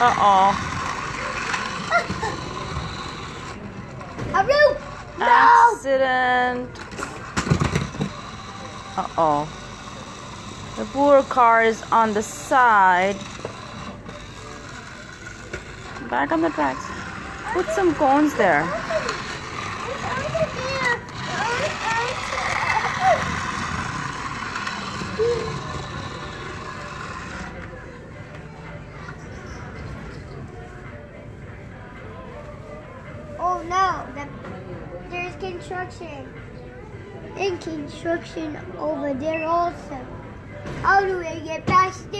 Uh-oh. Haru! No! Accident. Uh-oh. The poor car is on the side. Back on the tracks. Put some cones there. No, the, there's construction. And construction over there also. How do I get past this